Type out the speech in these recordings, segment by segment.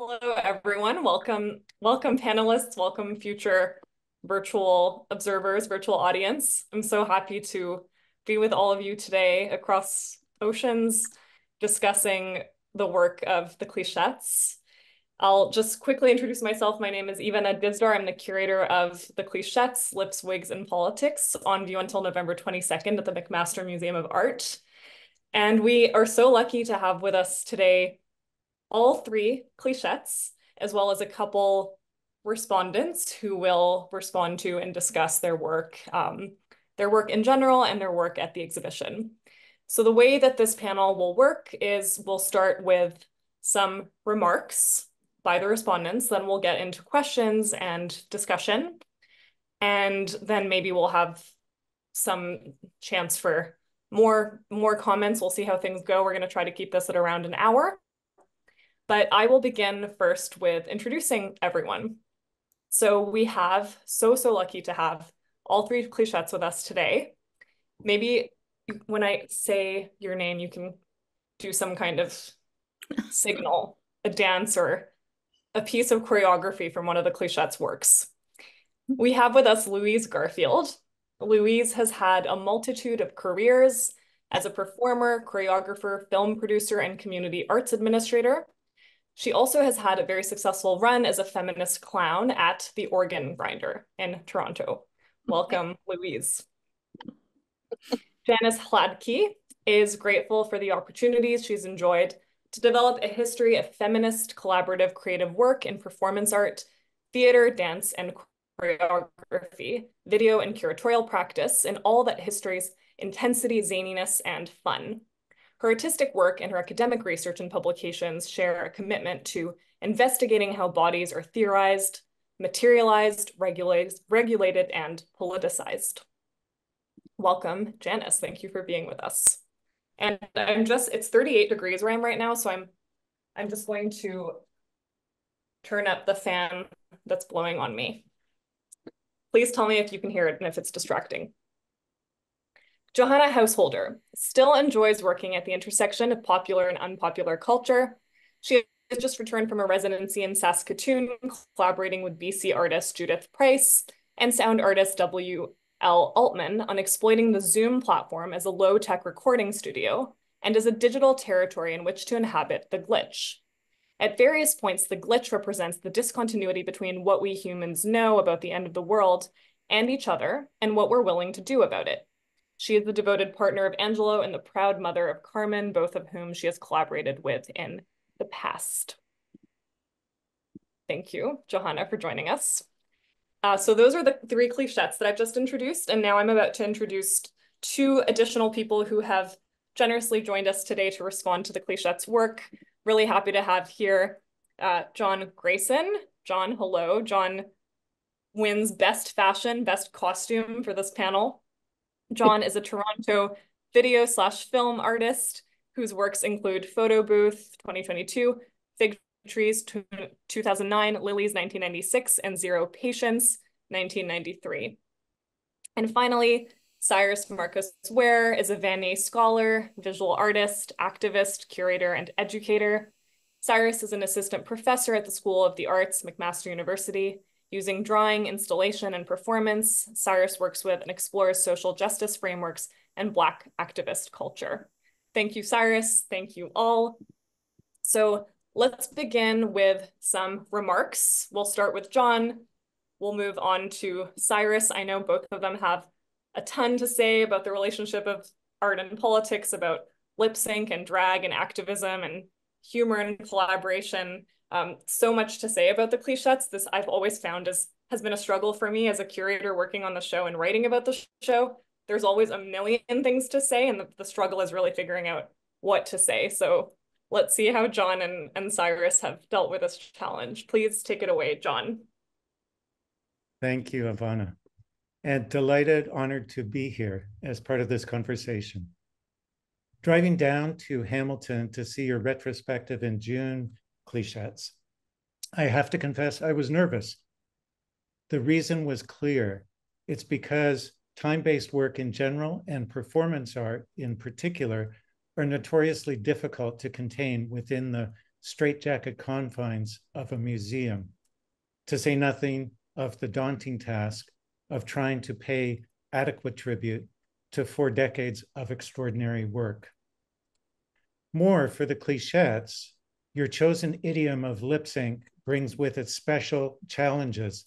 Hello, everyone. Welcome, welcome panelists, welcome future virtual observers, virtual audience. I'm so happy to be with all of you today across oceans discussing the work of the Clichettes. I'll just quickly introduce myself. My name is Ivana Dizdar. I'm the curator of the Clichettes, Lips, Wigs, and Politics on view until November 22nd at the McMaster Museum of Art. And we are so lucky to have with us today all three Clichettes, as well as a couple respondents who will respond to and discuss their work, um, their work in general and their work at the exhibition. So the way that this panel will work is we'll start with some remarks by the respondents, then we'll get into questions and discussion. And then maybe we'll have some chance for more, more comments. We'll see how things go. We're gonna try to keep this at around an hour. But I will begin first with introducing everyone. So we have so, so lucky to have all three Clichettes with us today. Maybe when I say your name, you can do some kind of signal, a dance or a piece of choreography from one of the Clichettes' works. We have with us Louise Garfield. Louise has had a multitude of careers as a performer, choreographer, film producer, and community arts administrator. She also has had a very successful run as a feminist clown at the Organ Grinder in Toronto. Welcome, Louise. Janice Hladki is grateful for the opportunities she's enjoyed to develop a history of feminist collaborative creative work in performance art, theater, dance, and choreography, video and curatorial practice, and all that history's intensity, zaniness, and fun. Her artistic work and her academic research and publications share a commitment to investigating how bodies are theorized, materialized, regulated, regulated, and politicized. Welcome, Janice. Thank you for being with us. And I'm just, it's 38 degrees where I'm right now, so I'm I'm just going to turn up the fan that's blowing on me. Please tell me if you can hear it and if it's distracting. Johanna Householder still enjoys working at the intersection of popular and unpopular culture. She has just returned from a residency in Saskatoon, collaborating with BC artist Judith Price and sound artist W. L. Altman on exploiting the Zoom platform as a low-tech recording studio and as a digital territory in which to inhabit the glitch. At various points, the glitch represents the discontinuity between what we humans know about the end of the world and each other and what we're willing to do about it. She is the devoted partner of Angelo and the proud mother of Carmen, both of whom she has collaborated with in the past. Thank you, Johanna, for joining us. Uh, so those are the three Clichettes that I've just introduced, and now I'm about to introduce two additional people who have generously joined us today to respond to the Clichettes' work. Really happy to have here uh, John Greyson. John, hello. John wins Best Fashion, Best Costume for this panel. John is a Toronto video slash film artist whose works include Photo Booth 2022, Fig Trees 2009, Lilies 1996, and Zero Patience 1993. And finally, Syrus Marcus Ware is a Vanier scholar, visual artist, activist, curator, and educator. Syrus is an assistant professor at the School of the Arts, McMaster University, Using drawing, installation, and performance, Syrus works with and explores social justice frameworks and Black activist culture. Thank you, Syrus. Thank you all. So let's begin with some remarks. We'll start with John. We'll move on to Syrus. I know both of them have a ton to say about the relationship of art and politics, about lip sync and drag and activism and humor and collaboration. Um, so much to say about the Clichettes. This I've always found is has been a struggle for me as a curator working on the show and writing about the show. There's always a million things to say, and the, the struggle is really figuring out what to say. So let's see how John and, and Syrus have dealt with this challenge. Please take it away, John. Thank you, Ivana. And delighted, honored to be here as part of this conversation. Driving down to Hamilton to see your retrospective in June Clichettes. I have to confess, I was nervous. The reason was clear. It's because time based work in general and performance art in particular are notoriously difficult to contain within the straitjacket confines of a museum, to say nothing of the daunting task of trying to pay adequate tribute to four decades of extraordinary work. More for the clichettes, your chosen idiom of lip sync brings with it special challenges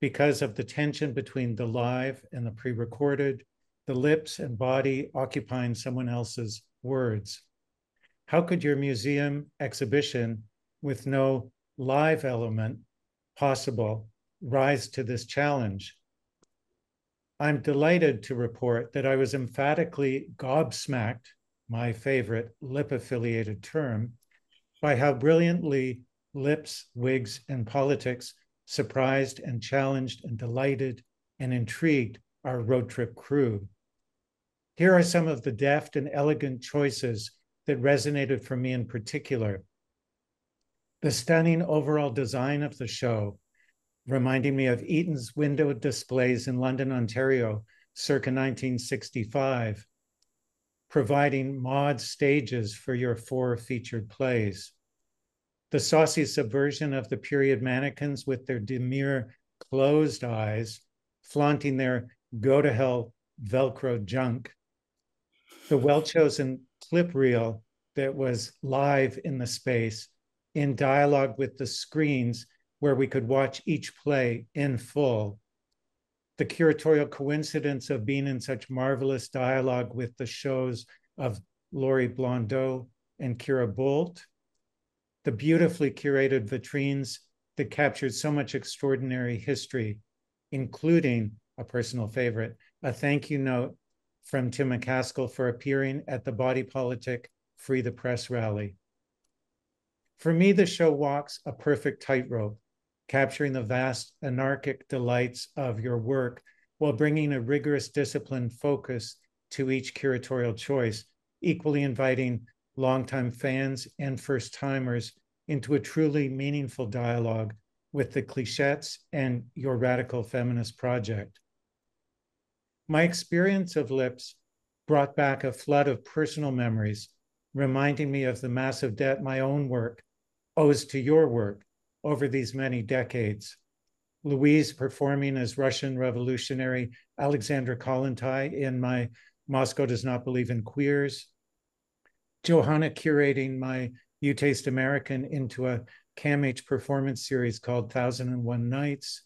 because of the tension between the live and the pre recorded, the lips and body occupying someone else's words. How could your museum exhibition with no live element possible rise to this challenge? I'm delighted to report that I was emphatically gobsmacked, my favorite lip affiliated term, by how brilliantly lips, wigs, and politics surprised and challenged and delighted and intrigued our road trip crew. Here are some of the deft and elegant choices that resonated for me in particular. The stunning overall design of the show, reminding me of Eaton's window displays in London, Ontario, circa 1965, providing mod stages for your four featured plays the saucy subversion of the period mannequins with their demure closed eyes, flaunting their go to hell Velcro junk, the well chosen clip reel that was live in the space in dialogue with the screens where we could watch each play in full. The curatorial coincidence of being in such marvelous dialogue with the shows of Lori Blondeau and Kira Bolt, the beautifully curated vitrines that captured so much extraordinary history, including a personal favorite, a thank you note from Tim McCaskell for appearing at the Body Politic Free the Press rally. For me, the show walks a perfect tightrope, capturing the vast anarchic delights of your work while bringing a rigorous disciplined focus to each curatorial choice, equally inviting longtime fans and first timers into a truly meaningful dialogue with the clichettes and your radical feminist project. My experience of Lips brought back a flood of personal memories, reminding me of the massive debt my own work owes to your work over these many decades. Louise performing as Russian revolutionary Alexandra Kollontai in my Moscow Does Not Believe in Queers, Johanna curating my You Taste American into a CAMH performance series called Thousand and One Nights.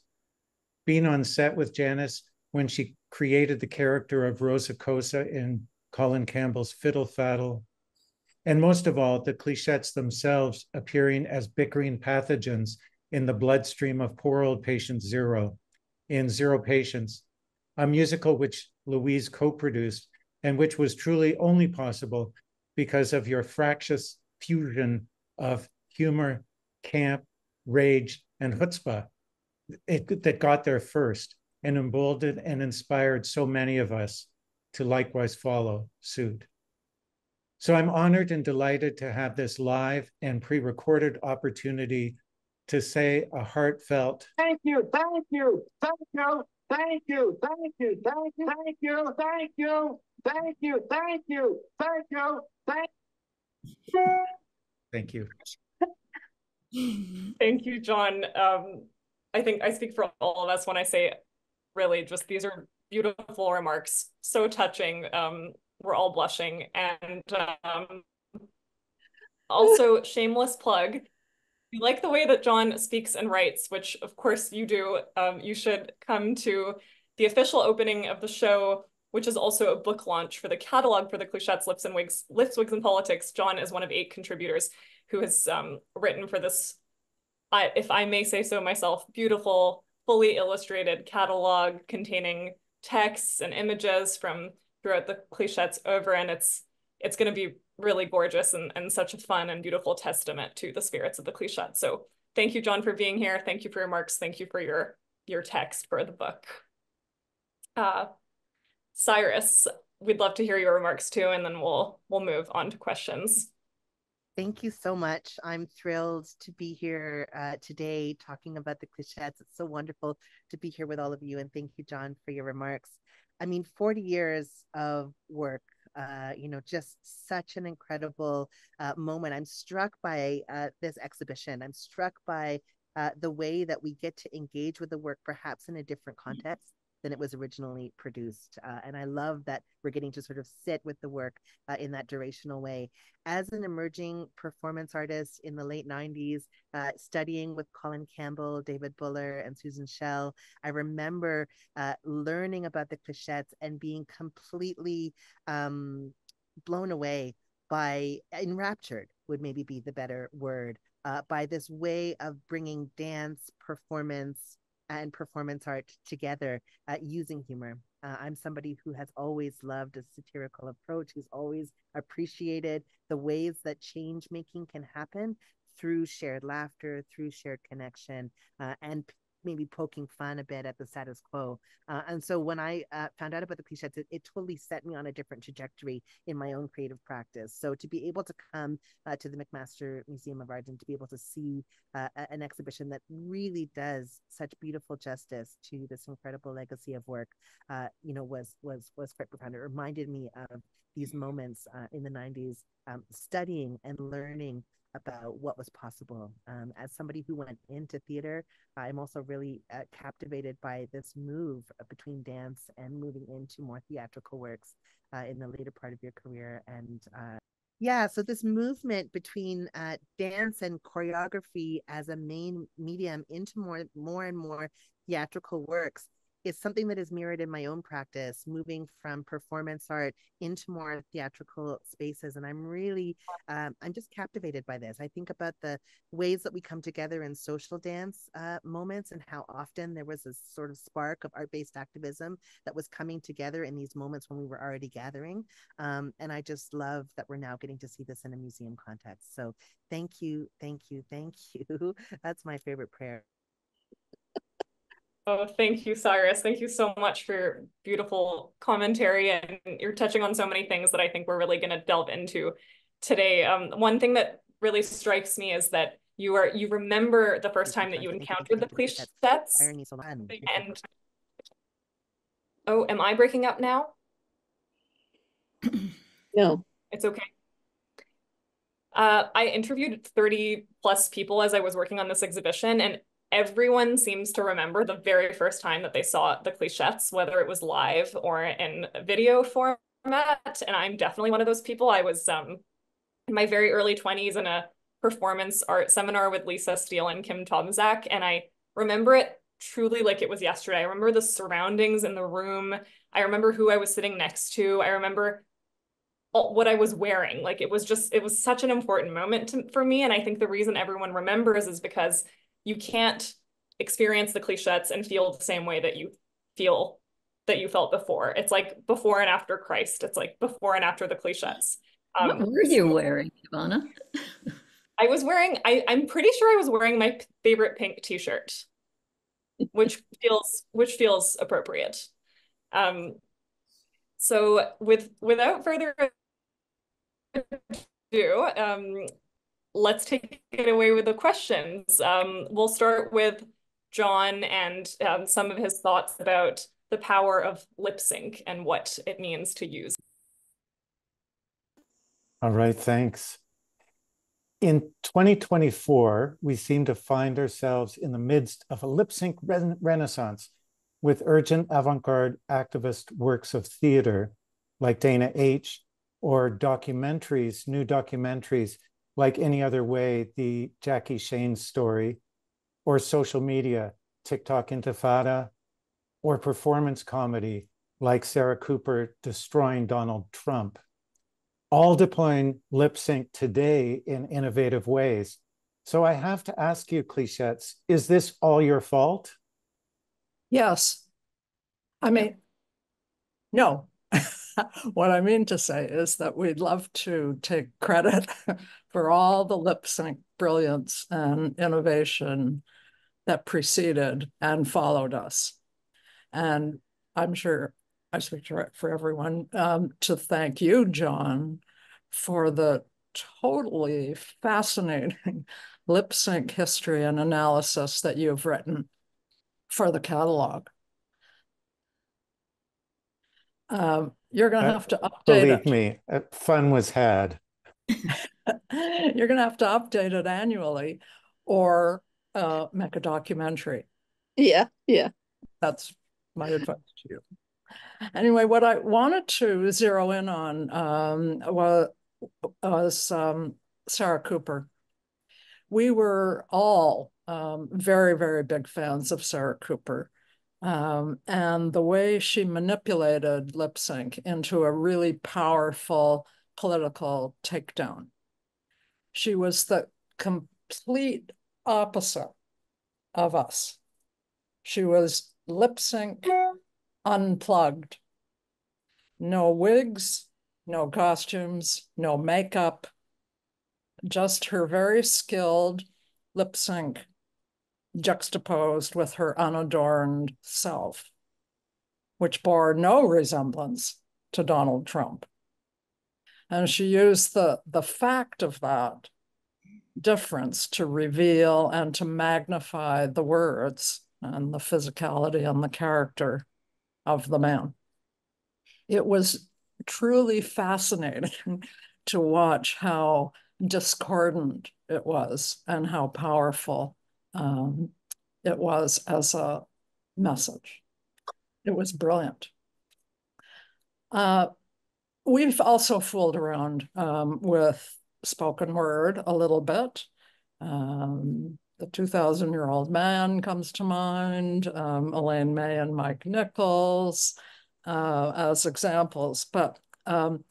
Being on set with Janice when she created the character of Rosa Cosa in Colin Campbell's Fiddle Faddle. And most of all, the clichettes themselves appearing as bickering pathogens in the bloodstream of poor old patient Zero in Zero Patience, a musical which Louise co produced and which was truly only possible because of your fractious fusion of humor, camp, rage, and chutzpah it, that got there first and emboldened and inspired so many of us to likewise follow suit. So I'm honored and delighted to have this live and pre recorded opportunity to say a heartfelt thank you, thank you, thank you, thank you, thank you, thank you, thank you, thank you, thank you, thank you, thank you, thank you. Thank you. Thank you, John. Um, I think I speak for all of us when I say really just these are beautiful remarks, so touching. Um, we're all blushing. And um, also, shameless plug. you like the way that John speaks and writes, which of course you do, um, you should come to the official opening of the show which is also a book launch for the catalog for the Clichettes, Lips and Wigs, Lips, Wigs and Politics. John is one of eight contributors who has um, written for this, I, if I may say so myself, beautiful, fully illustrated catalog containing texts and images from throughout the Clichettes over, and it's it's going to be really gorgeous and, and such a fun and beautiful testament to the spirits of the Clichettes. So thank you, John, for being here. Thank you for your marks. Thank you for your your text for the book. Uh, Syrus, we'd love to hear your remarks too, and then we'll we'll move on to questions. Thank you so much. I'm thrilled to be here uh, today talking about the clichettes. It's so wonderful to be here with all of you. And thank you, John, for your remarks. I mean, 40 years of work Uh, you know, just such an incredible uh, moment. I'm struck by uh, this exhibition. I'm struck by uh, the way that we get to engage with the work, perhaps in a different context than it was originally produced. Uh, and I love that we're getting to sort of sit with the work uh, in that durational way. As an emerging performance artist in the late 90s, uh, studying with Colin Campbell, David Buller, and Susan Shell, I remember uh, learning about the clichettes and being completely um, blown away by, enraptured would maybe be the better word, uh, by this way of bringing dance, performance, and performance art together uh, using humor. Uh, I'm somebody who has always loved a satirical approach, who's always appreciated the ways that change making can happen through shared laughter, through shared connection, uh, and maybe poking fun a bit at the status quo. Uh, and so when I uh, found out about the clichettes, it, it, totally set me on a different trajectory in my own creative practice. So to be able to come uh, to the McMaster Museum of Art and to be able to see uh, an exhibition that really does such beautiful justice to this incredible legacy of work, uh, you know, was was was quite profound. It reminded me of these moments uh, in the 90s, um, studying and learning about what was possible. Um, as somebody who went into theater, I'm also really uh, captivated by this move between dance and moving into more theatrical works uh, in the later part of your career. And uh, yeah, so this movement between uh, dance and choreography as a main medium into more, more and more theatrical works is something that is mirrored in my own practice, moving from performance art into more theatrical spaces. And I'm really, um, I'm just captivated by this. I think about the ways that we come together in social dance uh, moments and how often there was a sort of spark of art based activism that was coming together in these moments when we were already gathering. Um, and I just love that we're now getting to see this in a museum context. So thank you, thank you, thank you. That's my favorite prayer. Oh, thank you, Syrus. Thank you so much for your beautiful commentary. And you're touching on so many things that I think we're really going to delve into today. Um, one thing that really strikes me is that you are you remember the first time that you encountered the clichettes and oh am i breaking up now no it's okay uh, i interviewed 30 plus people as i was working on this exhibition and everyone seems to remember the very first time that they saw the clichettes, whether it was live or in video format. And I'm definitely one of those people. I was um, in my very early 20s in a performance art seminar with Lisa Steele and Kim Tomczak, And I remember it truly like it was yesterday. I remember the surroundings in the room. I remember who I was sitting next to. I remember what I was wearing. Like it was just, it was such an important moment to, for me. And I think the reason everyone remembers is because you can't experience the clichettes and feel the same way that you feel that you felt before. It's like before and after Christ. It's like before and after the clichettes. Um, what were you wearing, Ivana? I was wearing, I, I'm pretty sure I was wearing my favorite pink t-shirt, which feels, which feels appropriate. Um, so with, without further ado, um, let's take it away with the questions. Um, we'll start with John and um, some of his thoughts about the power of lip sync and what it means to use. All right, thanks. In 2024, we seem to find ourselves in the midst of a lip sync re renaissance with urgent avant garde activist works of theater like Dana H or documentaries, new documentaries like any other way, the Jackie Shane story, or social media, TikTok Intifada, or performance comedy like Sarah Cooper destroying Donald Trump, all deploying lip sync today in innovative ways. So I have to ask you, Clichettes, is this all your fault? Yes. I mean, no, what I mean to say is that we'd love to take credit for all the lip sync brilliance and innovation that preceded and followed us. And I'm sure I speak for everyone um, to thank you, John, for the totally fascinating lip sync history and analysis that you've written for the catalog. Um, you're going to Uh, have to update Believe it. me, uh, fun was had. You're going to have to update it annually or uh, make a documentary. Yeah, yeah. That's my advice to you. Anyway, what I wanted to zero in on um, was, was um, Sarah Cooper. We were all um, very, very big fans of Sarah Cooper. Um, and the way she manipulated lip sync into a really powerful political takedown. She was the complete opposite of us. She was lip sync unplugged. No wigs, no costumes, no makeup, just her very skilled lip sync juxtaposed with her unadorned self, which bore no resemblance to Donald Trump. And she used the, the fact of that difference to reveal and to magnify the words and the physicality and the character of the man. It was truly fascinating to watch how discordant it was and how powerful um, it was as a message. It was brilliant. Uh, we've also fooled around um, with spoken word a little bit. Um, the 2000 year old man comes to mind, um, Elaine May and Mike Nichols uh, as examples, but um,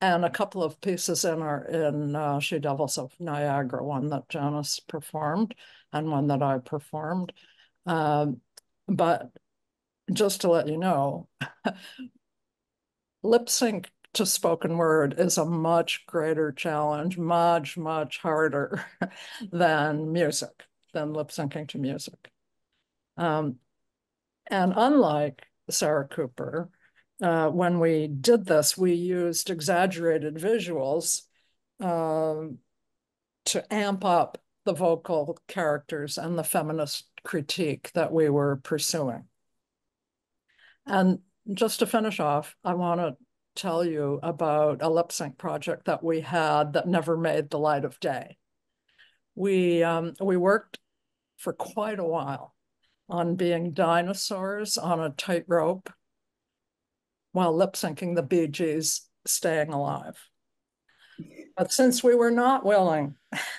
and a couple of pieces in our in uh, She Devils of Niagara, one that Janice performed and one that I performed. Um, but just to let you know, lip sync to spoken word is a much greater challenge, much, much harder than music, than lip syncing to music. Um, and unlike Sarah Cooper, uh, when we did this, we used exaggerated visuals um, to amp up the vocal characters and the feminist critique that we were pursuing. And just to finish off, I want to tell you about a lip sync project that we had that never made the light of day. We um, we worked for quite a while on being dinosaurs on a tightrope while lip syncing the Bee Gees staying alive. But since we were not willing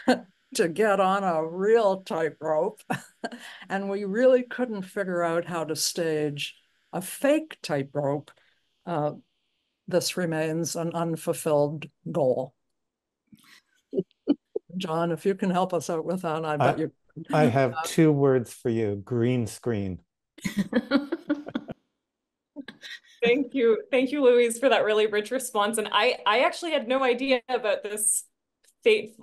to get on a real tightrope, and we really couldn't figure out how to stage a fake tightrope, uh, this remains an unfulfilled goal. John, if you can help us out with that, I bet I- you. I have two words for you, green screen. Thank you. Thank you, Louise, for that really rich response. And I, I actually had no idea about this fate,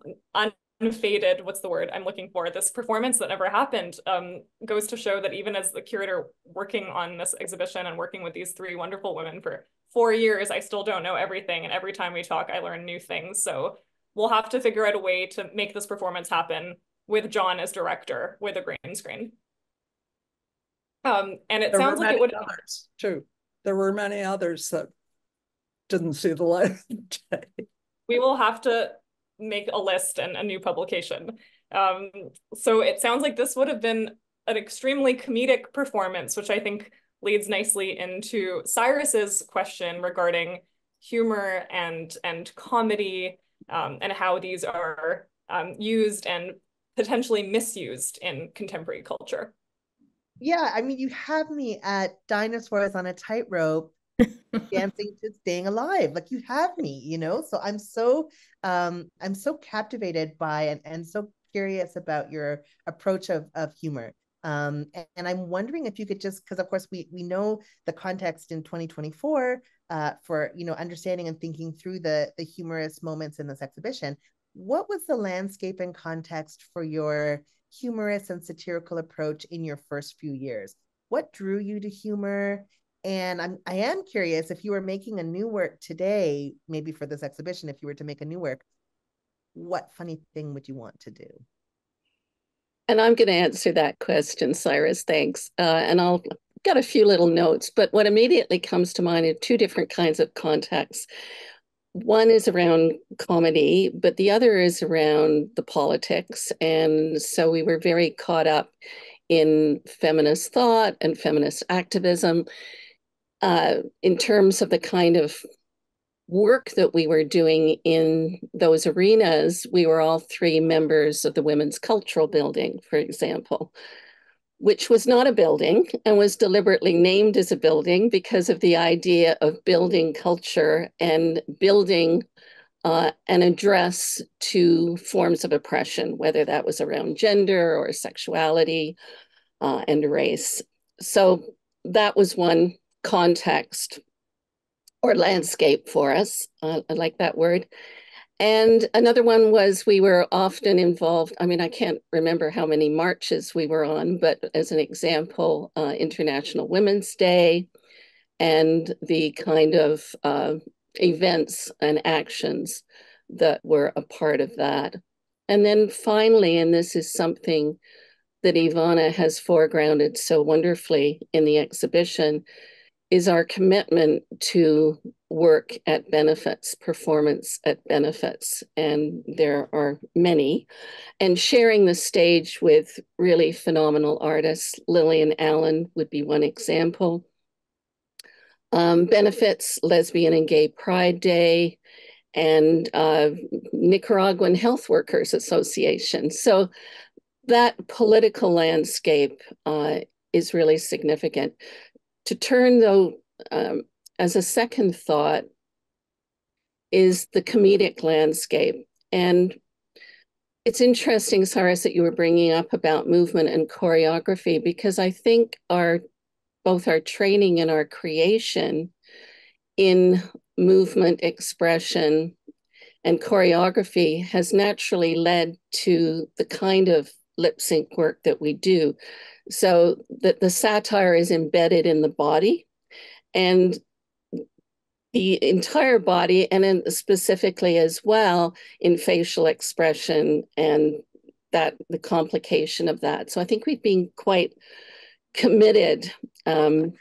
unfaded, what's the word I'm looking for? This performance that never happened um, goes to show that even as the curator working on this exhibition and working with these three wonderful women for four years, I still don't know everything. And every time we talk, I learn new things. So we'll have to figure out a way to make this performance happen with John as director with a green screen. Um, and it There sounds like it would others too. There were many others that didn't see the light of day. we will have to make a list and a new publication. Um, so it sounds like this would have been an extremely comedic performance, which I think leads nicely into Syrus's question regarding humor and and comedy um, and how these are um, used and potentially misused in contemporary culture. Yeah, I mean, you have me at dinosaurs on a tightrope dancing to staying alive. Like you have me, you know? So I'm so um I'm so captivated by and, and so curious about your approach of of humor. Um, and, and I'm wondering if you could just because of course we we know the context in 2024 uh for you know understanding and thinking through the the humorous moments in this exhibition. What was the landscape and context for your humorous and satirical approach in your first few years? What drew you to humor? And I'm I am curious if you were making a new work today, maybe for this exhibition, if you were to make a new work, what funny thing would you want to do? And I'm going to answer that question, Syrus. Thanks. Uh, and I'll got a few little notes, but what immediately comes to mind are two different kinds of contexts. One is around comedy, but the other is around the politics. And so we were very caught up in feminist thought and feminist activism uh, in terms of the kind of work that we were doing in those arenas, we were all three members of the Women's Cultural Building, for example, which was not a building and was deliberately named as a building because of the idea of building culture and building uh, an address to forms of oppression, whether that was around gender or sexuality uh, and race. So that was one context or landscape for us. Uh, I like that word. And another one was we were often involved. I mean, I can't remember how many marches we were on, but as an example, uh, International Women's Day and the kind of uh, events and actions that were a part of that. And then finally, and this is something that Ivana has foregrounded so wonderfully in the exhibition, is our commitment to work at benefits, performance at benefits. And there are many. And sharing the stage with really phenomenal artists. Lillian Allen would be one example. Um, benefits, Lesbian and Gay Pride Day, and uh, Nicaraguan Health Workers Association. So that political landscape uh, is really significant to turn though um, as a second thought is the comedic landscape. And it's interesting Syrus that you were bringing up about movement and choreography because i think our both our training and our creation in movement expression and choreography has naturally led to the kind of lip sync work that we do so that the satire is embedded in the body and the entire body and then specifically as well in facial expression and that the complication of that so i think we've been quite committed um,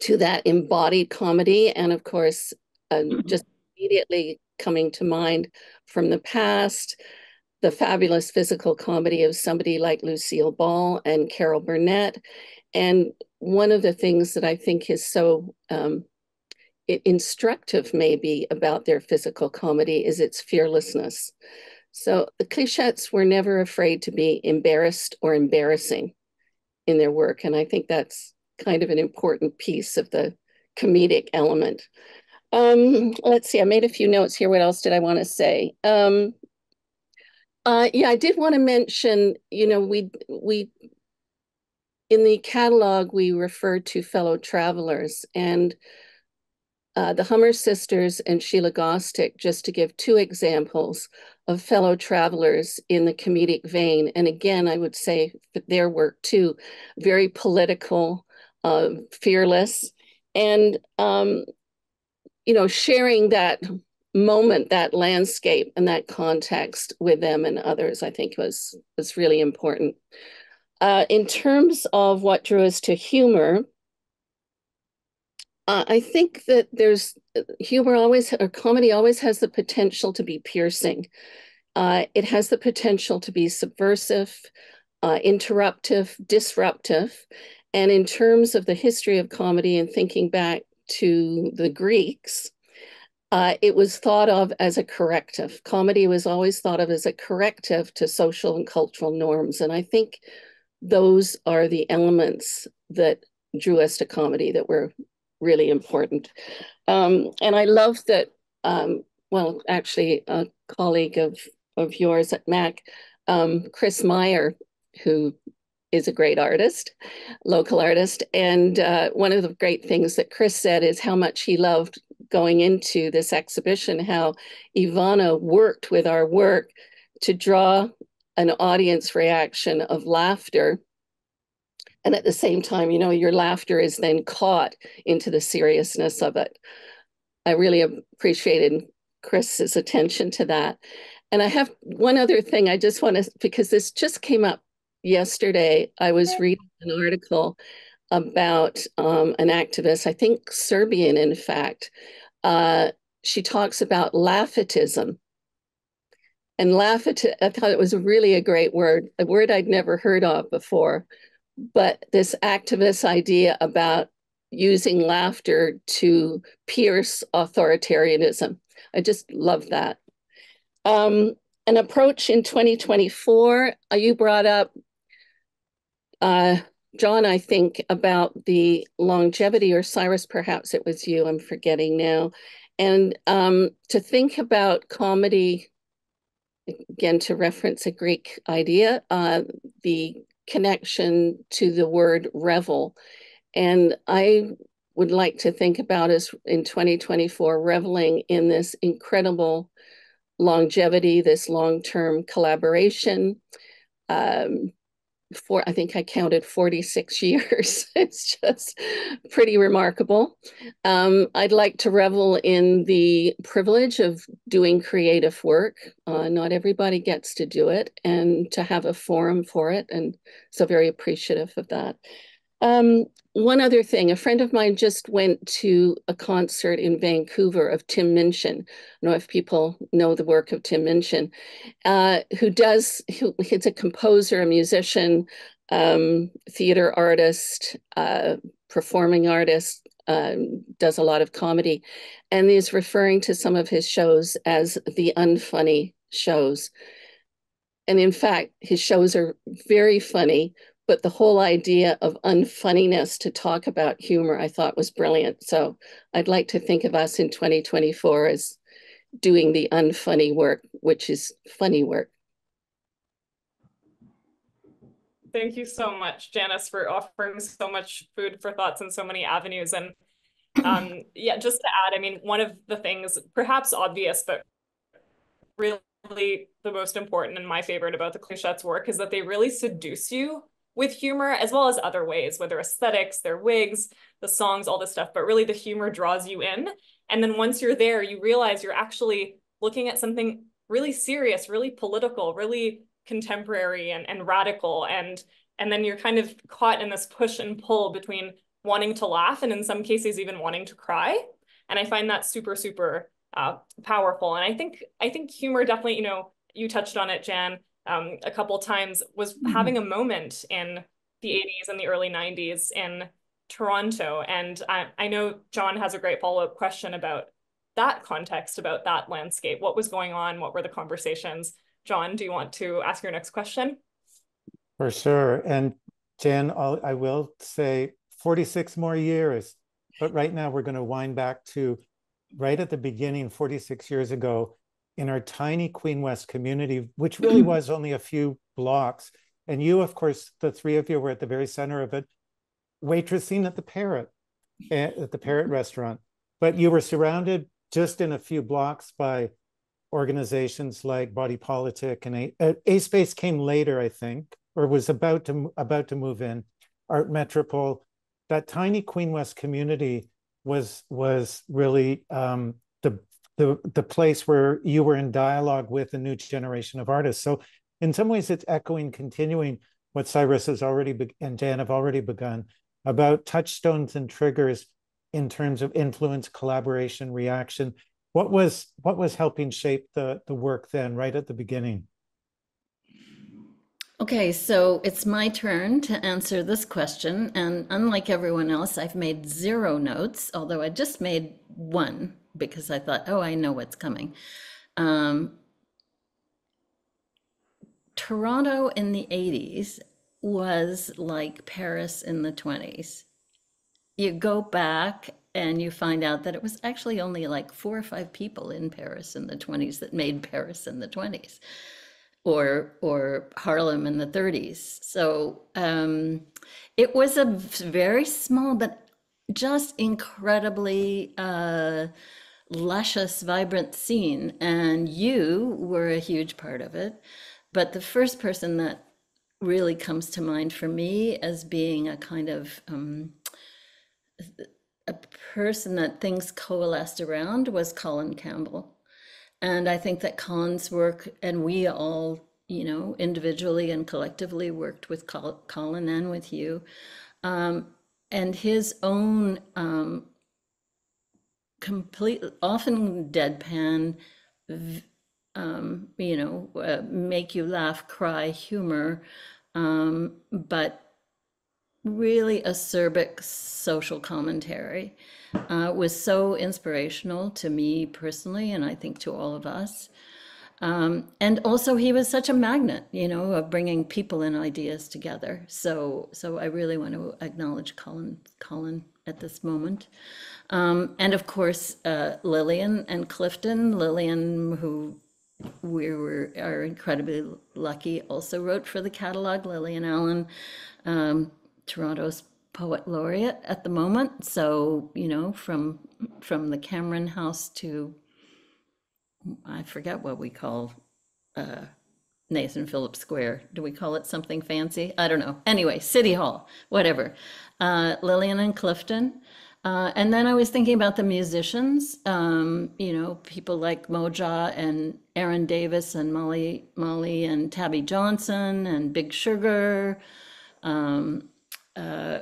to that embodied comedy and of course uh, mm-hmm. just immediately coming to mind from the past the fabulous physical comedy of somebody like Lucille Ball and Carol Burnett. And one of the things that I think is so um, instructive, maybe, about their physical comedy is its fearlessness. So the Clichettes were never afraid to be embarrassed or embarrassing in their work. And I think that's kind of an important piece of the comedic element. Um, let's see, I made a few notes here. What else did I want to say? Um, uh, yeah, I did want to mention, you know, we we in the catalog we refer to fellow travelers and uh, the Hummer sisters and Sheila Gostick, just to give two examples of fellow travelers in the comedic vein. And again, I would say their work too, very political, uh, fearless, and um, you know, sharing that moment that landscape and that context with them and others i think was was really important. Uh, in terms of what drew us to humor uh, i think that there's humor always or comedy always has the potential to be piercing. Uh, it has the potential to be subversive uh, interruptive disruptive. And in terms of the history of comedy and thinking back to the greeks uh, it was thought of as a corrective. Comedy was always thought of as a corrective to social and cultural norms. And I think those are the elements that drew us to comedy that were really important. Um, and I love that, um, well, actually, a colleague of, of yours at MAC, um, Chris Meyer, who is a great artist, local artist. And uh, one of the great things that Chris said is how much he loved going into this exhibition, how Ivana worked with our work to draw an audience reaction of laughter. And at the same time, you know, your laughter is then caught into the seriousness of it. I really appreciated Chris's attention to that. And I have one other thing I just want to, because this just came up yesterday. I was reading an article about um, an activist, I think Serbian, in fact. Uh, she talks about Lafitism. And Lafit, I thought it was really a great word, a word I'd never heard of before. But this activist idea about using laughter to pierce authoritarianism. I just love that. Um, an approach in 2024, uh, you brought up, uh, John, I think, about the longevity, or Syrus, perhaps it was you, I'm forgetting now. And um, to think about comedy, again, to reference a Greek idea, uh, the connection to the word revel. And I would like to think about us in 2024 reveling in this incredible longevity, this long term collaboration. Um, for I think I counted 46 years. it's just pretty remarkable. Um, I'd like to revel in the privilege of doing creative work. Uh, not everybody gets to do it, and to have a forum for it, and so very appreciative of that. Um, one other thing, a friend of mine just went to a concert in Vancouver of Tim Minchin. I don't know if people know the work of Tim Minchin, uh, who does, who, he's a composer, a musician, um, theater artist, uh, performing artist, um, does a lot of comedy, and he's referring to some of his shows as the unfunny shows. And in fact, his shows are very funny, but the whole idea of unfunniness to talk about humor I thought was brilliant. So I'd like to think of us in 2024 as doing the unfunny work, which is funny work. Thank you so much, Janice, for offering so much food for thoughts in so many avenues. And um, yeah, just to add, I mean, one of the things, perhaps obvious, but really the most important and my favorite about the Clichettes work is that they really seduce you with humor as well as other ways, whether aesthetics, their wigs, the songs, all this stuff, but really the humor draws you in. And then once you're there, you realize you're actually looking at something really serious, really political, really contemporary and, and radical. And, and then you're kind of caught in this push and pull between wanting to laugh and in some cases even wanting to cry. And I find that super, super uh, powerful. And I think, I think humor definitely, you know, you touched on it, Jan, um, a couple times was mm-hmm. having a moment in the 80s and the early 90s in Toronto. And I, I know John has a great follow up question about that context, about that landscape. What was going on? What were the conversations? John, do you want to ask your next question? For sure. And Jen, I'll, I will say 46 more years. But right now, we're going to wind back to right at the beginning, 46 years ago, in our tiny Queen West community, which really was only a few blocks. And you, of course, the three of you were at the very center of it, waitressing at the Parrot, eh, at the Parrot restaurant. But you were surrounded just in a few blocks by organizations like Body Politic and A, uh, a Space came later, I think, or was about to about to move in. Art Metropole, that tiny Queen West community was was really um, the the place where you were in dialogue with a new generation of artists. So in some ways, it's echoing, continuing what Syrus has already be- and Dan have already begun about touchstones and triggers in terms of influence, collaboration, reaction. What was what was helping shape the the work then, right at the beginning? Okay, so it's my turn to answer this question. And unlike everyone else, I've made zero notes, although I just made one because I thought, oh, I know what's coming. Um, Toronto in the 80s was like Paris in the 20s. You go back and you find out that it was actually only like four or five people in Paris in the 20s that made Paris in the 20s or or Harlem in the 30s. So um, it was a very small but just incredibly uh, luscious, vibrant scene, and you were a huge part of it. But the first person that really comes to mind for me as being a kind of um, a person that things coalesced around was Colin Campbell. And I think that Colin's work, and we all, you know, individually and collectively worked with Colin and with you, um, and his own um, complete, often deadpan, um, you know, uh, make you laugh, cry humor, um, but really acerbic social commentary uh, was so inspirational to me personally, and I think to all of us. Um, and also, he was such a magnet, you know, of bringing people and ideas together. So, so I really want to acknowledge Colin, Colin at this moment. Um, and of course, uh, Lillian and Clifton. Lillian, who we were are incredibly lucky, also wrote for the catalog. Lillian Allen, um, Toronto's poet laureate at the moment. So you know, from from the Cameron House to I forget what we call uh, Nathan Phillips Square. Do we call it something fancy? I don't know. Anyway, City Hall, whatever. Uh, Lillian and Clifton. Uh, and then I was thinking about the musicians, um, you know, people like Moja and Aaron Davis and Molly, Molly and Tabby Johnson and Big Sugar. Um, uh,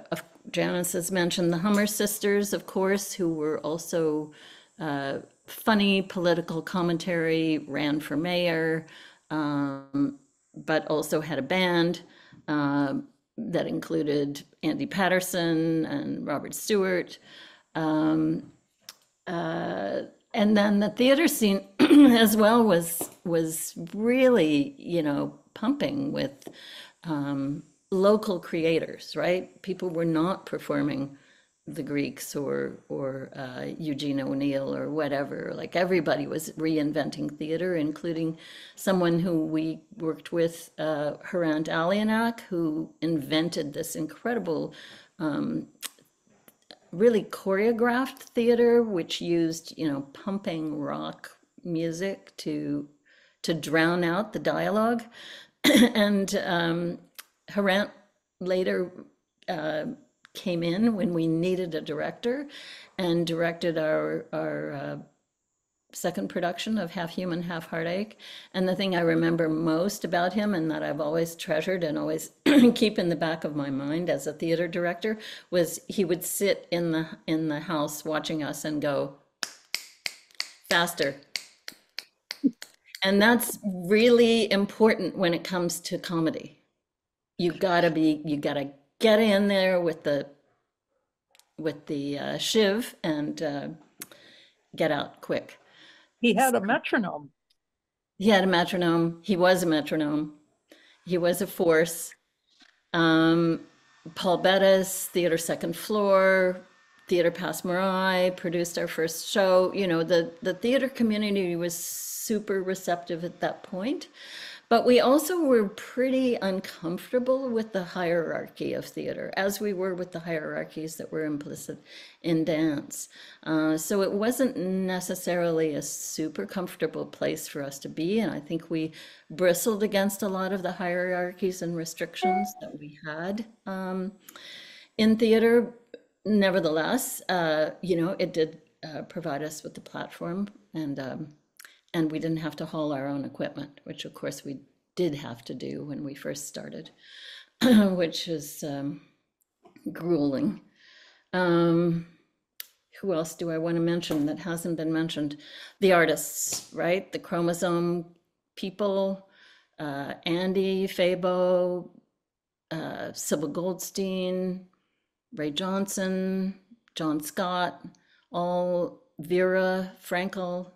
Janice has mentioned the Hummer sisters, of course, who were also uh, funny political commentary, ran for mayor, um, but also had a band uh, that included Andy Patterson and Robert Stewart. Um, uh, and then the theater scene as well was was really you know pumping with um, local creators, right? People were not performing the Greeks or or uh, Eugene O'Neill or whatever. Like everybody was reinventing theater, including someone who we worked with, uh, Hrant Alianak, who invented this incredible, um, really choreographed theater, which used you know pumping rock music to to drown out the dialogue, and um, Hrant later. Uh, came in when we needed a director and directed our our uh, second production of Half Human, Half Heartache. And the thing I remember most about him and that I've always treasured and always keep in the back of my mind as a theater director was he would sit in the in the house watching us and go faster. And that's really important when it comes to comedy. You gotta be, you gotta get in there with the with the uh, shiv and uh, get out quick. He had a metronome. He had a metronome. He was a metronome. He was a force. Um, Paul Bettis, Theater Second Floor, Theater Passe Muraille, produced our first show. You know, the, the theater community was super receptive at that point. But we also were pretty uncomfortable with the hierarchy of theater, as we were with the hierarchies that were implicit in dance. Uh, so it wasn't necessarily a super comfortable place for us to be. And I think we bristled against a lot of the hierarchies and restrictions that we had um, in theater. Nevertheless, uh, you know, it did uh, provide us with the platform and um, and we didn't have to haul our own equipment, which of course we did have to do when we first started, which is um, grueling. Um, who else do I want to mention that hasn't been mentioned? The artists, right? The Chromazone people, uh, Andy Fabo, uh, Sybil Goldstein, Rae Johnson, John Scott, all Vera Frenkel,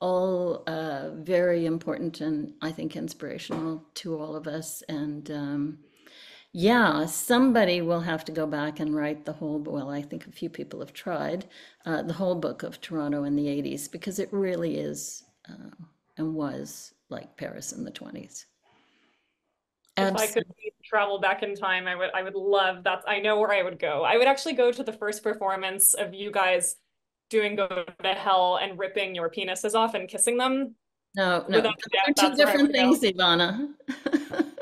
all uh, very important and I think inspirational to all of us. And um, yeah, somebody will have to go back and write the whole, well, I think a few people have tried, uh, the whole book of Toronto in the 80s, because it really is uh, and was like Paris in the 20s. If I could travel back in time, I would I would love that. I know where I would go. I would actually go to the first performance of you guys doing go to hell and ripping your penises off and kissing them. No, no, Without they're two that's where I different would go. things, Ivana.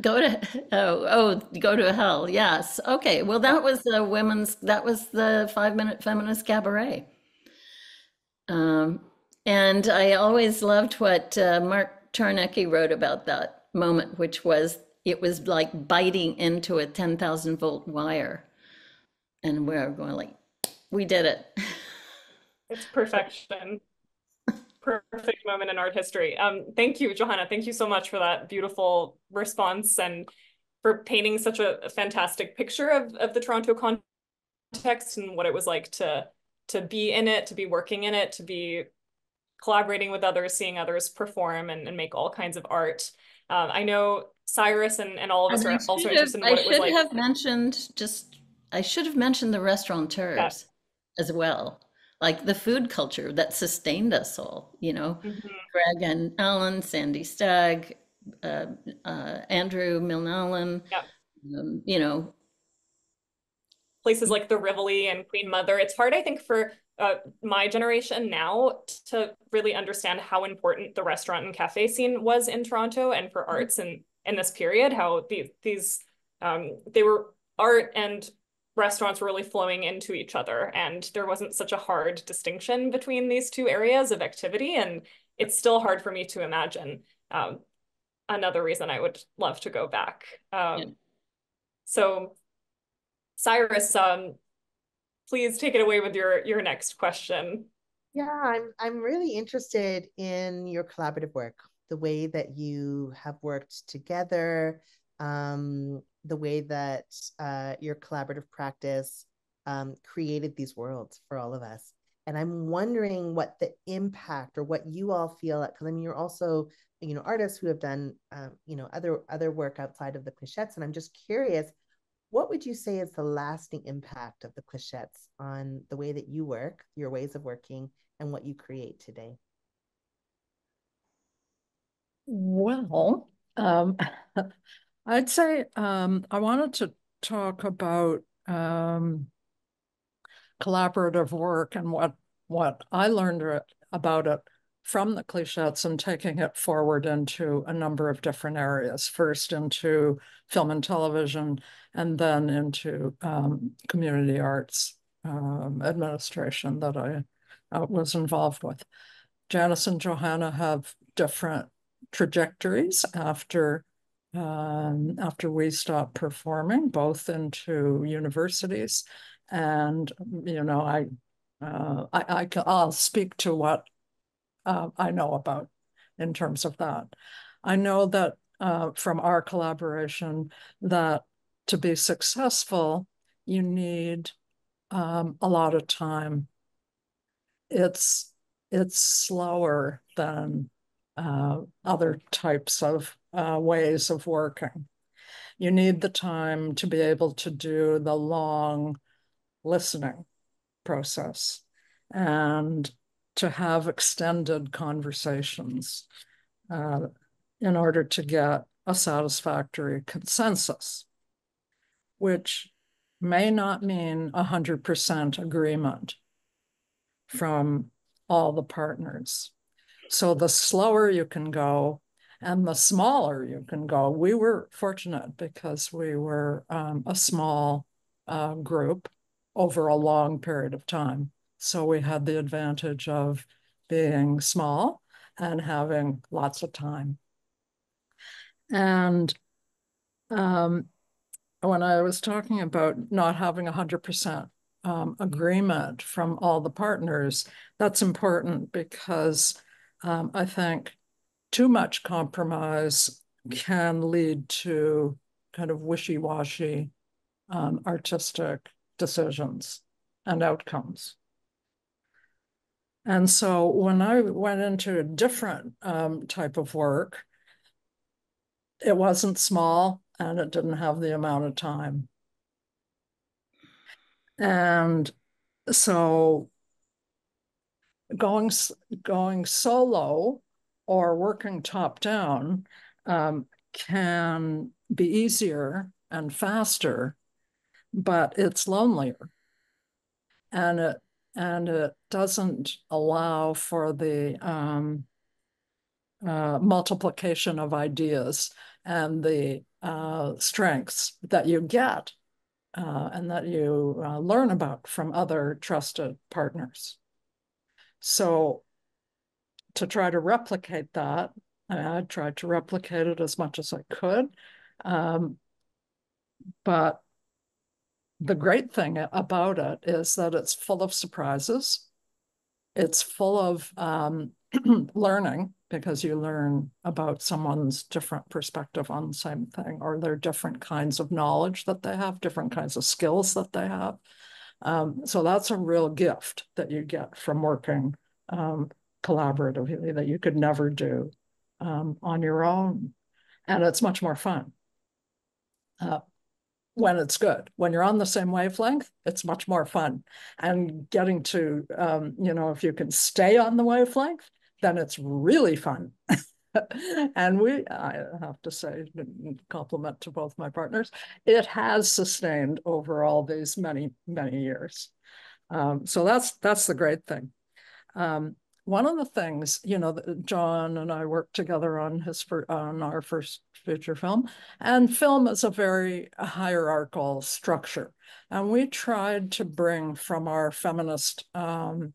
Go to, oh, oh, go to hell, yes. Okay, well, that was the women's, that was the five-minute feminist cabaret. Um, and I always loved what uh, Mark Czarnecki wrote about that moment, which was, it was like biting into a 10,000 volt wire. and we're going like, we did it. It's perfection. Perfect moment in art history. Um, thank you, Johanna. Thank you so much for that beautiful response and for painting such a, a fantastic picture of, of the Toronto context and what it was like to to be in it, to be working in it, to be collaborating with others, seeing others perform and, and make all kinds of art. Um, I know Syrus and, and all of us And are also have- interested in what I it was should like. have mentioned just, I should have mentioned the restaurateurs as well, like the food culture that sustained us all, you know? Mhm. Greg and Alan, Sandy Stagg, uh, uh, Andrew Milne Yep. um, you know, places like the Rivoli and Queen Mother. It's hard, I think, for uh, my generation now to really understand how important the restaurant and cafe scene was in Toronto and for arts and in this period. How these these um, they were art and restaurants were really flowing into each other, and there wasn't such a hard distinction between these two areas of activity. And it's still hard for me to imagine. Um, another reason I would love to go back. Um, Yeah. So Syrus, um, please take it away with your your next question. Yeah, I'm I'm really interested in your collaborative work, the way that you have worked together, um, the way that uh, your collaborative practice um, created these worlds for all of us. And I'm wondering what the impact or what you all feel because I mean you're also you know artists who have done um, you know other other work outside of the clichettes, and I'm just curious what would you say is the lasting impact of the clichettes on the way that you work, your ways of working, and what you create today? Well, um, I'd say um, I wanted to talk about um, collaborative work and what what I learned about it from the clichettes and taking it forward into a number of different areas. First into film and television, and then into um, community arts um, administration that I uh, was involved with. Janice and Johanna have different trajectories after um, after we stopped performing, both into universities, and you know, I uh, I, I can, I'll speak to what uh, I know about in terms of that. I know that uh, from our collaboration that to be successful, you need um, a lot of time. It's it's slower than uh, other types of uh, ways of working. You need the time to be able to do the long listening process and to have extended conversations uh, in order to get a satisfactory consensus, which may not mean 100% agreement from all the partners. So the slower you can go and the smaller you can go. We were fortunate because we were um, a small uh, group over a long period of time. So we had the advantage of being small and having lots of time. And um, when I was talking about not having 100% um, agreement from all the partners, that's important because um, I think too much compromise can lead to kind of wishy-washy um, artistic decisions and outcomes. And so when I went into a different um, type of work, it wasn't small and it didn't have the amount of time. And so going going solo or working top down um, can be easier and faster, but it's lonelier, and it and it doesn't allow for the um, uh, multiplication of ideas and the uh, strengths that you get uh, and that you uh, learn about from other trusted partners. So to try to replicate that, I, tried to replicate it as much as I could. Um, but the great thing about it is that it's full of surprises. It's full of um, learning because you learn about someone's different perspective on the same thing or their different kinds of knowledge that they have, different kinds of skills that they have. Um, so that's a real gift that you get from working um, collaboratively that you could never do um, on your own. And it's much more fun uh, when it's good. When you're on the same wavelength, it's much more fun. And getting to, um, you know, if you can stay on the wavelength, then it's really fun. and we, I have to say, compliment to both my partners, it has sustained over all these many, many years. Um, so that's that's the great thing. Um, one of the things, you know, John and I worked together on his on our first feature film, and film is a very hierarchical structure, and we tried to bring from our feminist um,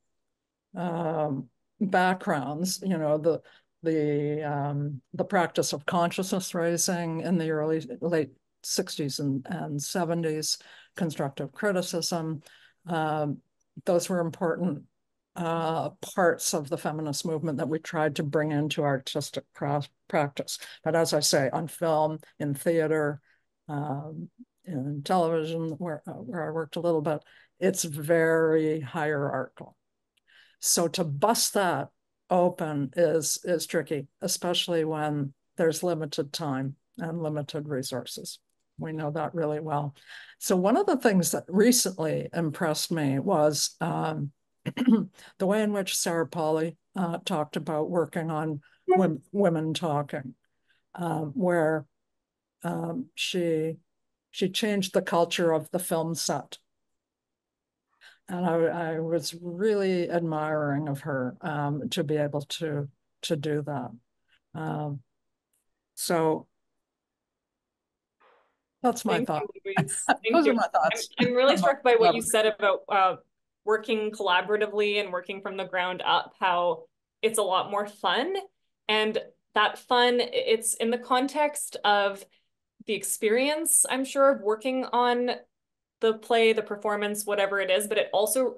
um, backgrounds, you know, the the um, the practice of consciousness raising in the early late 60s and, and 70s, constructive criticism. Um, those were important uh, parts of the feminist movement that we tried to bring into artistic practice. But as I say, on film, in theater, um, in television, where, uh, where I worked a little bit, it's very hierarchical. So to bust that open is is tricky, especially when there's limited time and limited resources. We know that really well. So one of the things that recently impressed me was um, the way in which Sarah Polley uh, talked about working on women, women talking, um, where um, she she changed the culture of the film set and I, I was really admiring of her um, to be able to to do that. Um, so that's my Thank thought. You, Those you. are my thoughts. I'm, I'm really struck by what you said about uh, working collaboratively and working from the ground up. How it's a lot more fun, and that fun it's in the context of the experience. I'm sure of working on the play, the performance, whatever it is, but it also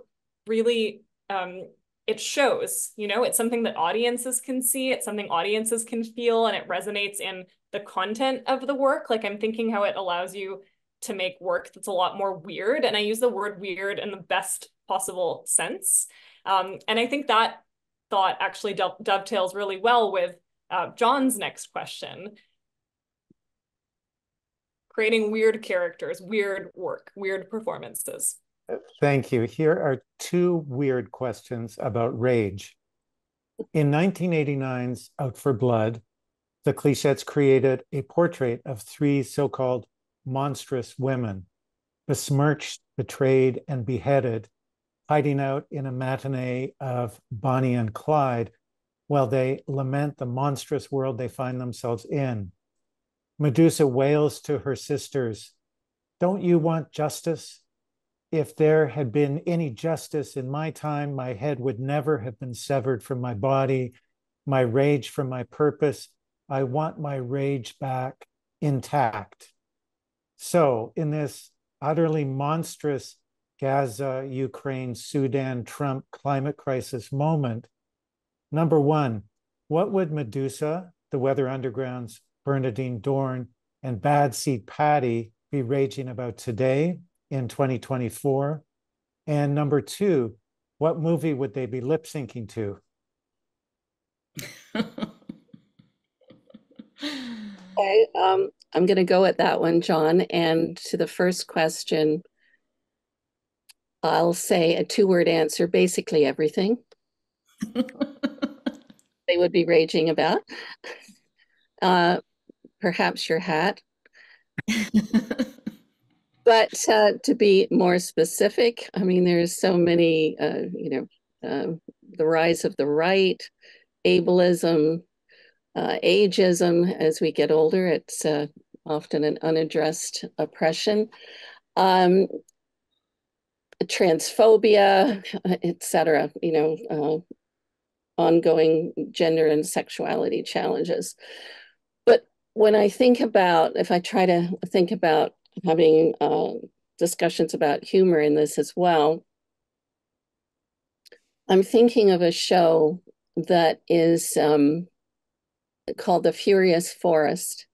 really um, it shows, you know, it's something that audiences can see, it's something audiences can feel, and it resonates in the content of the work. Like I'm thinking how it allows you to make work that's a lot more weird. And I use the word weird in the best possible sense. Um, and I think that thought actually do dovetails really well with uh, John's next question, creating weird characters, weird work, weird performances. Thank you. Here are two weird questions about rage. In 1989's Out for Blood, the Clichettes created a portrait of three so called monstrous women, besmirched, betrayed, and beheaded, hiding out in a matinee of Bonnie and Clyde while they lament the monstrous world they find themselves in. Medusa wails to her sisters, Don't you want justice? If there had been any justice in my time, my head would never have been severed from my body, my rage from my purpose. I want my rage back intact. So, in this utterly monstrous Gaza, Ukraine, Sudan, Trump climate crisis moment, number one, what would Medusa, the Weather Underground's Bernardine Dohrn, and Bad Seed Patty be raging about today in 2024? And number two, what movie would they be lip syncing to? okay, um, I'm going to go at that one, John. And to the first question, I'll say a two word answer basically everything they would be raging about. Uh, perhaps your hat. but uh, to be more specific, I mean, there's so many, uh, you know, uh, the rise of the right, ableism, uh, ageism. As we get older, it's uh, often an unaddressed oppression. Um, transphobia, etc. You know, uh, ongoing gender and sexuality challenges But when I think about, if I try to think about having uh, discussions about humor in this as well. I'm thinking of a show that is um, called The Furious Forest,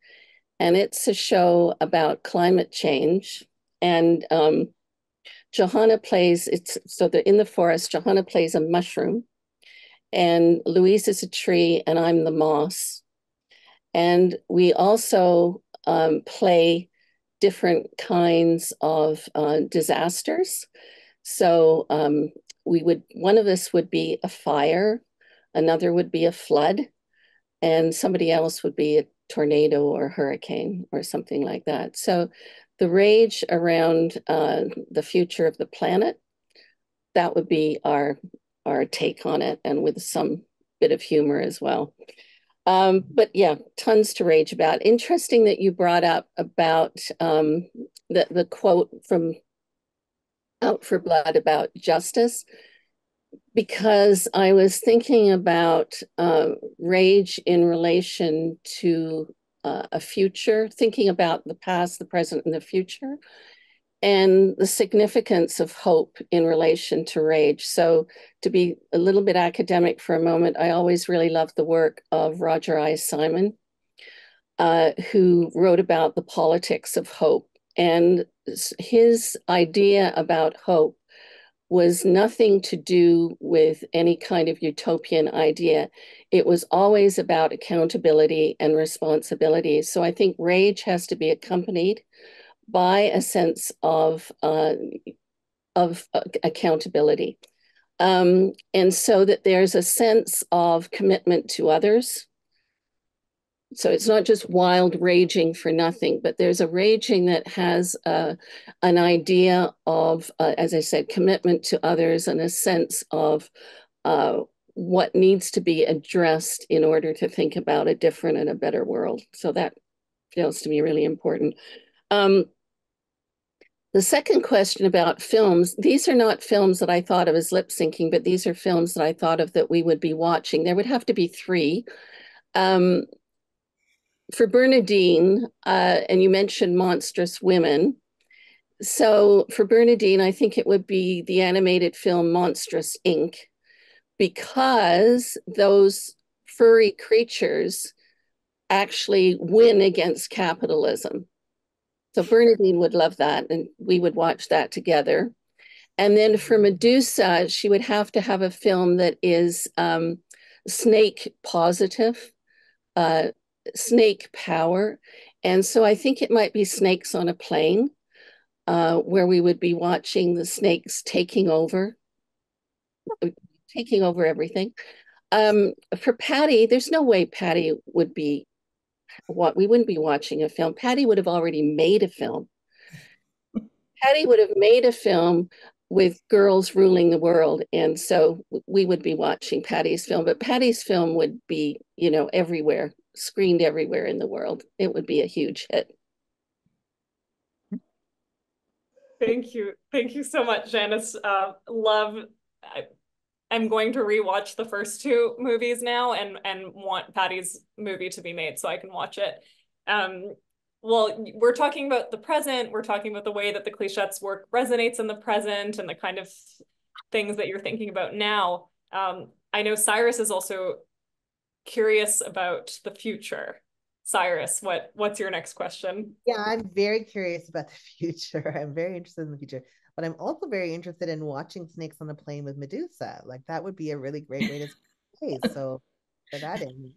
and it's a show about climate change. And um, Johanna plays it's so that in the forest, Johanna plays a mushroom, and Louise is a tree, and I'm the moss. And we also um, play different kinds of uh, disasters. So um, we would one of us would be a fire, another would be a flood, and somebody else would be a tornado or hurricane or something like that. So the rage around uh, the future of the planet, that would be our our take on it, and with some bit of humor as well. Um, but yeah, tons to rage about. Interesting that you brought up about um, the the quote from Out for Blood about justice, because I was thinking about uh, rage in relation to uh, a future, thinking about the past, the present, and the future, and the significance of hope in relation to rage. So, to be a little bit academic for a moment, I always really loved the work of Roger I. Simon, uh, who wrote about the politics of hope. And his idea about hope was nothing to do with any kind of utopian idea. It was always about accountability and responsibility. So I think rage has to be accompanied by a sense of uh, of uh, accountability, um, and so that there's a sense of commitment to others. So it's not just wild raging for nothing, but there's a raging that has uh, an idea of, uh, as I said, commitment to others and a sense of uh, what needs to be addressed in order to think about a different and a better world. So that feels to me really important. Um, the second question about films, these are not films that I thought of as lip syncing, but these are films that I thought of that we would be watching. There would have to be three. Um, for Bernadine, uh, and you mentioned Monstrous Women. So for Bernadine, I think it would be the animated film Monstrous Inc. because those furry creatures actually win against capitalism. So Bernadine would love that, and we would watch that together. And then for Medusa, she would have to have a film that is um, snake positive, uh, snake power. And so I think it might be Snakes on a Plane, uh, where we would be watching the snakes taking over, taking over everything. Um, for Patty, there's no way Patty would be what we wouldn't be watching a film. Patty would have already made a film. Patty would have made a film with girls ruling the world. And so we would be watching Patty's film, but Patty's film would be, you know, everywhere, screened everywhere in the world. It would be a huge hit. Thank you. Thank you so much, Janice. Uh, love, I, I'm going to rewatch the first two movies now and and want Patty's movie to be made so I can watch it. Um, well, we're talking about the present. We're talking about the way that the Clichettes work resonates in the present and the kind of things that you're thinking about now. Um, I know Syrus is also curious about the future. Syrus, what what's your next question? Yeah, I'm very curious about the future. I'm very interested in the future but I'm also very interested in watching Snakes on a Plane with Medusa. Like that would be a really great way to play. So for that image.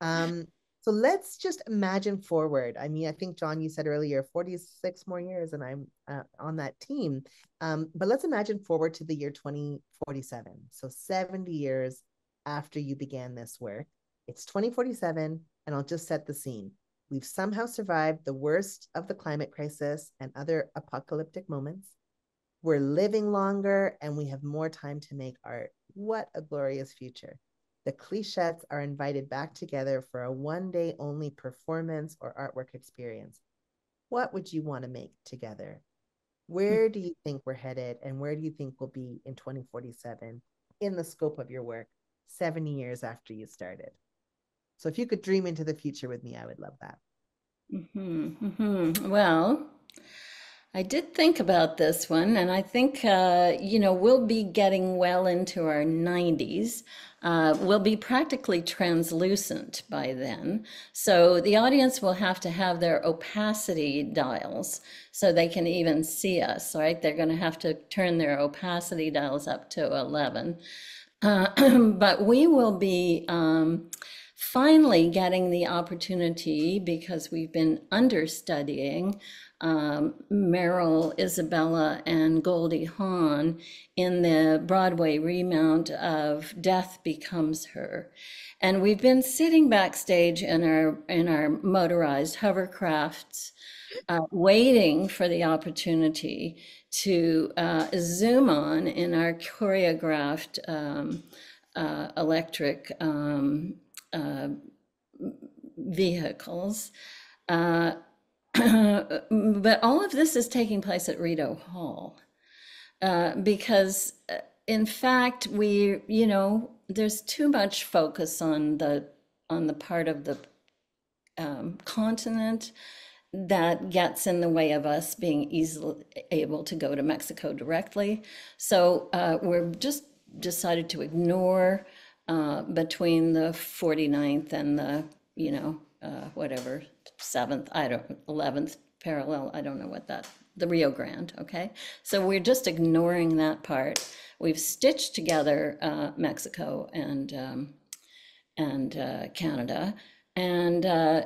Um, so let's just imagine forward. I mean, I think John, you said earlier, 46 more years, and I'm uh, on that team. Um, but let's imagine forward to the year 2047. So 70 years after you began this work. It's 2047, and I'll just set the scene. We've somehow survived the worst of the climate crisis and other apocalyptic moments. We're living longer and we have more time to make art. What a glorious future. The Clichettes are invited back together for a one day only performance or artwork experience. What would you want to make together? Where do you think we're headed and where do you think we'll be in 2047 in the scope of your work 70 years after you started? So if you could dream into the future with me, I would love that. Mm-hmm, mm-hmm. Well, I did think about this one, and I think, uh, you know, we'll be getting well into our 90s. Uh, we'll be practically translucent by then. So the audience will have to have their opacity dials so they can even see us, right? They're going to have to turn their opacity dials up to 11. Uh, but we will be um, finally getting the opportunity because we've been understudying um, Meryl, Isabella, and Goldie Hawn in the Broadway remount of Death Becomes Her. And we've been sitting backstage in our in our motorized hovercrafts, uh, waiting for the opportunity to uh, zoom on in our choreographed um, uh, electric um, uh, vehicles. Uh, but all of this is taking place at Rideau Hall uh, because, uh, in fact, we, you know, there's too much focus on the on the part of the um, continent that gets in the way of us being easily able to go to Mexico directly. So uh, we're just decided to ignore uh, between the 49th and the, you know, uh, whatever, seventh, I don't, 11th parallel, I don't know what that, the Rio Grande, okay? So we're just ignoring that part. We've stitched together uh, Mexico and, um, and uh, Canada. And, uh,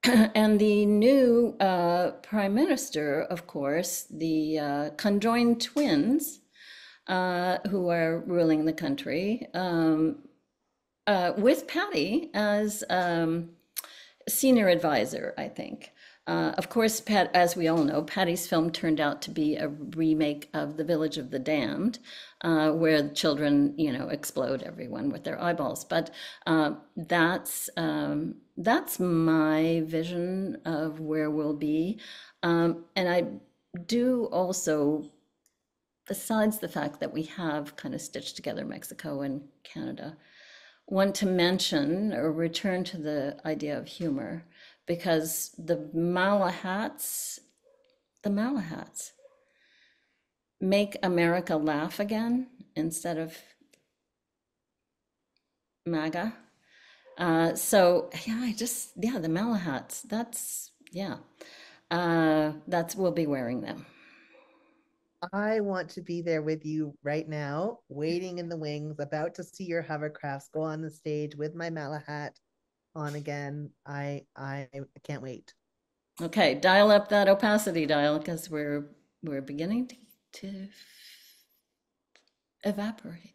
and the new uh, prime minister, of course, the uh, conjoined twins, uh, who are ruling the country, um, uh, with Patty as um, senior advisor, I think. Uh, of course, Pat, as we all know, Patty's film turned out to be a remake of The Village of the Damned, uh, where children, you know, explode everyone with their eyeballs. But uh, that's um, that's my vision of where we'll be, um, and I do also, besides the fact that we have kind of stitched together Mexico and Canada, want to mention or return to the idea of humor because the Malahats, the Malahats make America laugh again instead of MAGA. Uh, so yeah, I just yeah, the Malahats. That's yeah, uh, that's we'll be wearing them. I want to be there with you right now, waiting in the wings, about to see your hovercrafts go on the stage with my Malahat on again. I I can't wait. Okay, dial up that opacity dial because we're we're beginning to, to evaporate.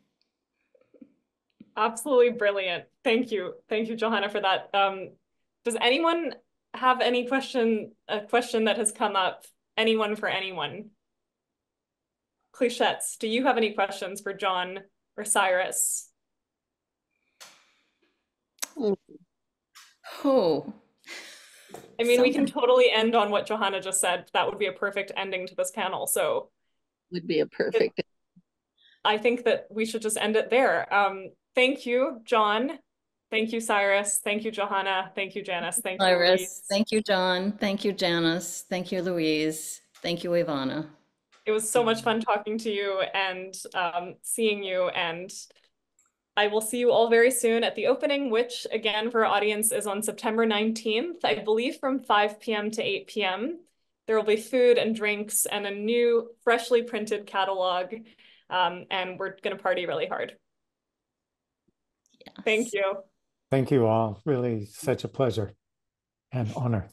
Absolutely brilliant. Thank you. Thank you, Johanna, for that. Um, does anyone have any question, a question that has come up? Anyone for anyone? Clichettes, do you have any questions for John or Syrus? Oh. I mean, we can totally end on what Johanna just said. That would be a perfect ending to this panel. So would be a perfect. It, I think that we should just end it there. Um, thank you, John. Thank you, Syrus. Thank you, Johanna. Thank you, Janice. Thank you, Syrus. Louise. Thank you, John. Thank you, Janice. Thank you, Louise. Thank you, Ivana. It was so much fun talking to you and um, seeing you. And I will see you all very soon at the opening, which again for our audience is on September 19th, I believe from 5 p.m. to 8 p.m. There will be food and drinks and a new freshly printed catalog. Um, and we're going to party really hard. Yes. Thank you. Thank you all. Really such a pleasure and honor.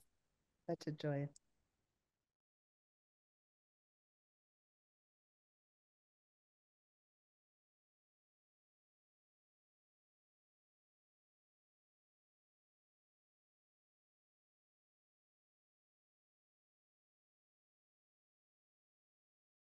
Such a joy.